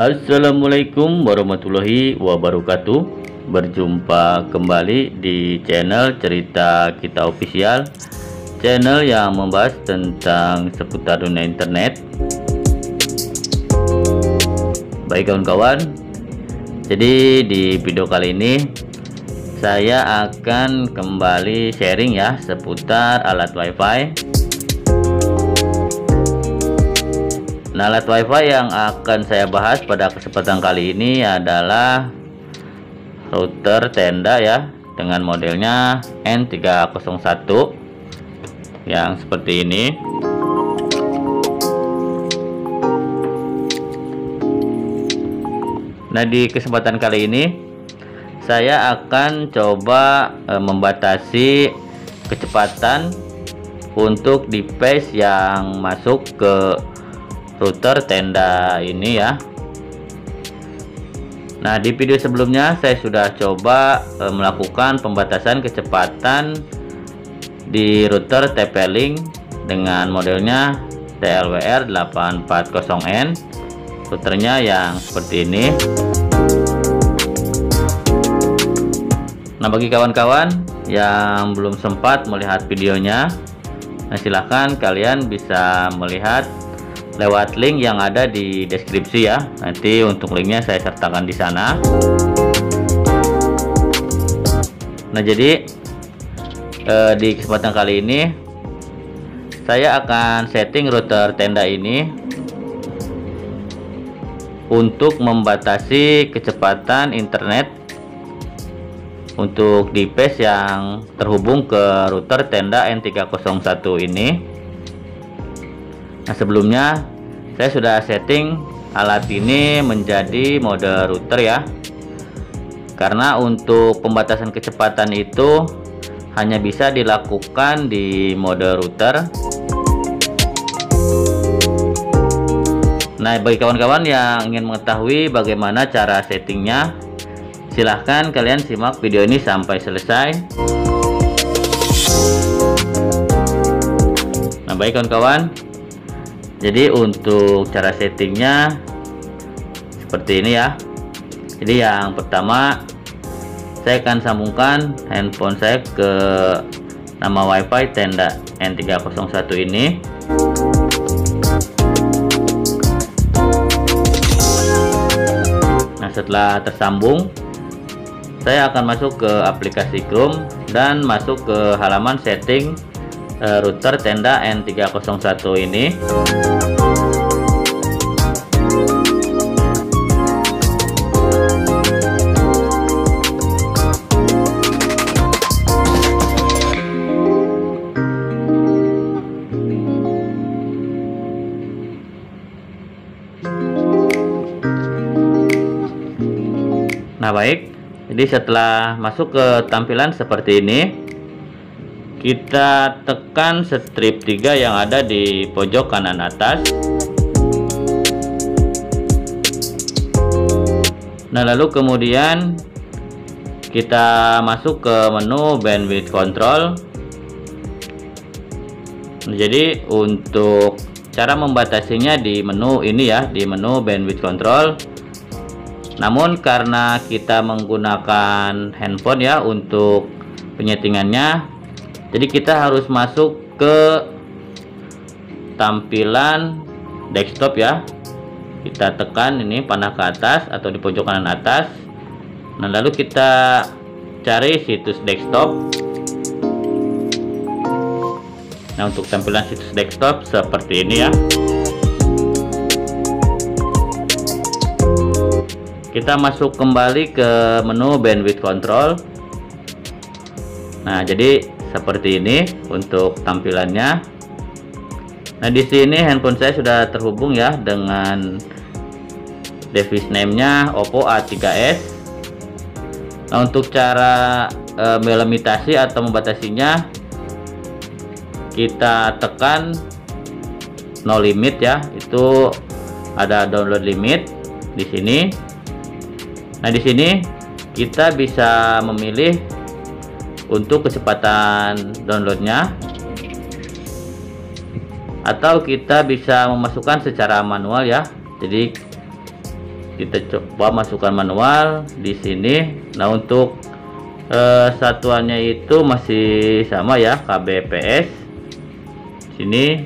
Assalamualaikum warahmatullahi wabarakatuh. Berjumpa kembali di channel cerita kita official Channel yang membahas tentang seputar dunia internet. Baik kawan-kawan. Jadi di video kali ini Saya akan kembali sharing ya seputar alat wifi Nah, alat WiFi yang akan saya bahas pada kesempatan kali ini adalah router tenda ya dengan modelnya N301 yang seperti ini. Nah, di kesempatan kali ini saya akan coba e, membatasi kecepatan untuk device yang masuk ke router tenda ini ya. Nah di video sebelumnya saya sudah coba e, melakukan pembatasan kecepatan di router TP-Link dengan modelnya TLWR 840N routernya yang seperti ini. Nah bagi kawan-kawan yang belum sempat melihat videonya Nah silahkan kalian bisa melihat lewat link yang ada di deskripsi ya. Nanti untuk linknya saya sertakan di sana. Nah jadi eh, di kesempatan kali ini saya akan setting router tenda ini untuk membatasi kecepatan internet untuk device yang terhubung ke router tenda N301 ini Nah sebelumnya saya sudah setting alat ini menjadi mode router ya. Karena untuk pembatasan kecepatan itu hanya bisa dilakukan di mode router. Nah bagi kawan-kawan yang ingin mengetahui bagaimana cara settingnya silahkan kalian simak video ini sampai selesai. Nah baik kawan-kawan jadi untuk cara settingnya seperti ini ya. Jadi yang pertama saya akan sambungkan handphone saya ke nama wifi tenda N301 ini. Nah setelah tersambung saya akan masuk ke aplikasi Chrome dan masuk ke halaman setting uh, router tenda N301 ini. Nah baik. Jadi setelah masuk ke tampilan seperti ini kita tekan strip 3 yang ada di pojok kanan atas. Nah lalu kemudian kita masuk ke menu bandwidth control. Jadi untuk cara membatasinya di menu ini ya di menu bandwidth control. Namun karena kita menggunakan handphone ya untuk penyetingannya jadi kita harus masuk ke tampilan desktop ya. Kita tekan ini panah ke atas atau di pojok kanan atas. Nah lalu kita cari situs desktop. Nah untuk tampilan situs desktop seperti ini ya. Kita masuk kembali ke menu bandwidth control. Nah jadi seperti ini untuk tampilannya. Nah di sini handphone saya sudah terhubung ya dengan device name-nya Oppo A3s nah untuk cara e, melimitasi atau membatasinya kita tekan no limit ya. Itu ada download limit di sini. Nah di sini kita bisa memilih untuk kecepatan downloadnya. Atau kita bisa memasukkan secara manual ya. Jadi kita coba masukkan manual di sini. Nah untuk eh, satuannya itu masih sama ya kbps sini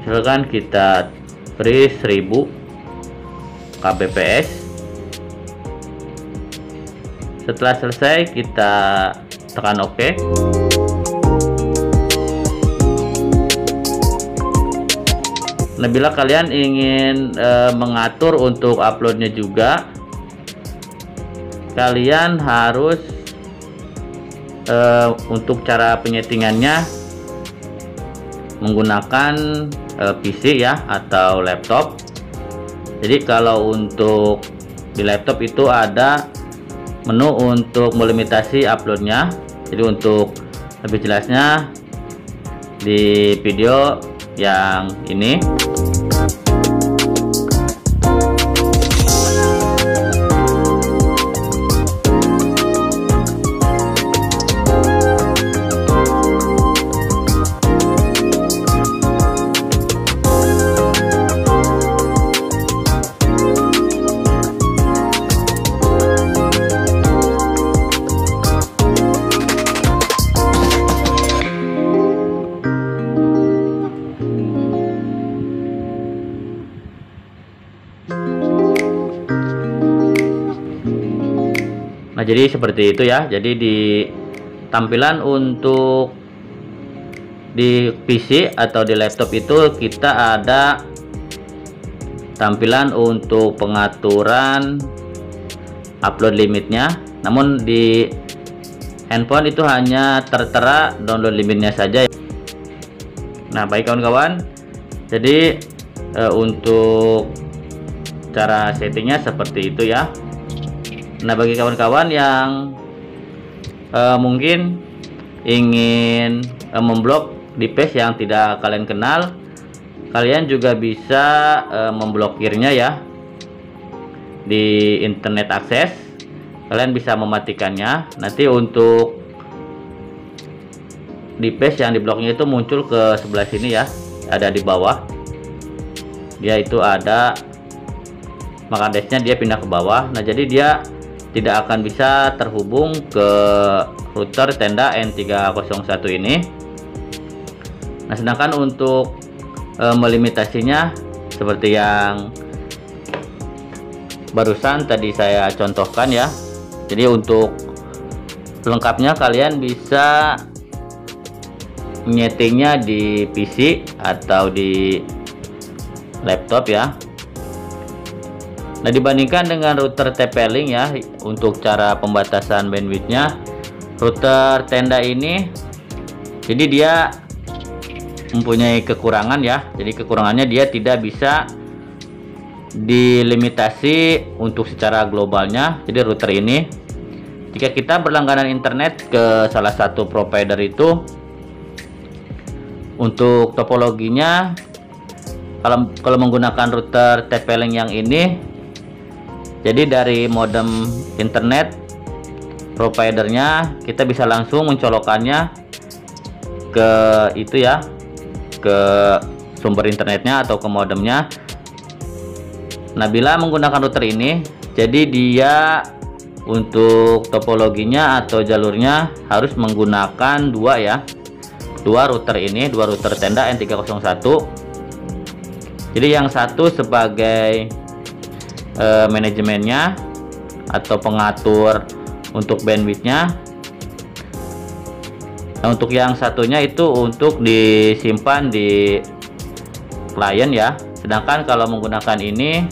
misalkan kita beri 1000 kbps setelah selesai kita tekan OK Nah, bila kalian ingin e, mengatur untuk uploadnya juga, kalian harus e, untuk cara penyetingannya menggunakan e, PC ya atau laptop. Jadi kalau untuk di laptop itu ada menu untuk melimitasi uploadnya. Jadi untuk lebih jelasnya di video yang ini jadi seperti itu ya. Jadi di tampilan untuk di PC atau di laptop itu kita ada tampilan untuk pengaturan upload limitnya. Namun di handphone itu hanya tertera download limitnya saja. Nah, baik kawan-kawan. Jadi e, untuk cara settingnya seperti itu ya. Nah, bagi kawan-kawan yang uh, mungkin ingin uh, memblok di page yang tidak kalian kenal, kalian juga bisa uh, memblokirnya ya di internet akses. Kalian bisa mematikannya. Nanti untuk di page yang dibloknya itu muncul ke sebelah sini ya, ada di bawah. Dia itu ada maka dia pindah ke bawah. Nah, jadi dia tidak akan bisa terhubung ke router tenda N301 ini. Nah sedangkan untuk e, melimitasinya seperti yang barusan tadi saya contohkan ya. Jadi untuk lengkapnya kalian bisa nyetingnya di PC atau di laptop ya Nah dibandingkan dengan router TP-Link ya untuk cara pembatasan bandwidthnya router tenda ini jadi dia mempunyai kekurangan ya. Jadi kekurangannya dia tidak bisa dilimitasi untuk secara globalnya jadi router ini. Jika kita berlangganan internet ke salah satu provider itu untuk topologinya kalau kalau menggunakan router TP-Link yang ini jadi dari modem internet providernya kita bisa langsung mencolokannya ke itu ya ke sumber internetnya atau ke modemnya. Nah bila menggunakan router ini jadi dia untuk topologinya atau jalurnya harus menggunakan dua ya dua router ini dua router tenda N301 jadi yang satu sebagai e, manajemennya atau pengatur untuk bandwidthnya. Nah, untuk yang satunya itu untuk disimpan di klien ya. Sedangkan kalau menggunakan ini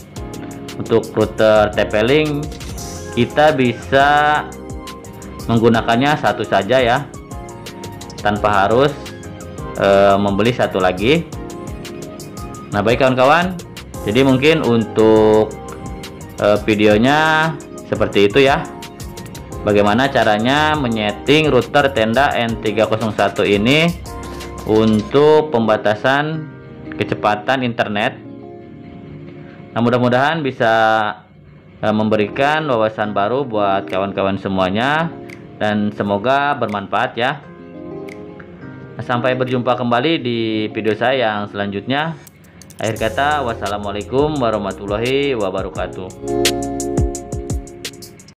untuk router TP-Link kita bisa menggunakannya satu saja ya tanpa harus e, membeli satu lagi. Nah baik kawan-kawan jadi mungkin untuk uh, videonya seperti itu ya. Bagaimana caranya menyeting router tenda N301 ini untuk pembatasan kecepatan internet. Nah mudah-mudahan bisa uh, memberikan wawasan baru buat kawan-kawan semuanya dan semoga bermanfaat ya. Sampai berjumpa kembali di video saya yang selanjutnya. Akhir kata, wassalamualaikum warahmatullahi wabarakatuh.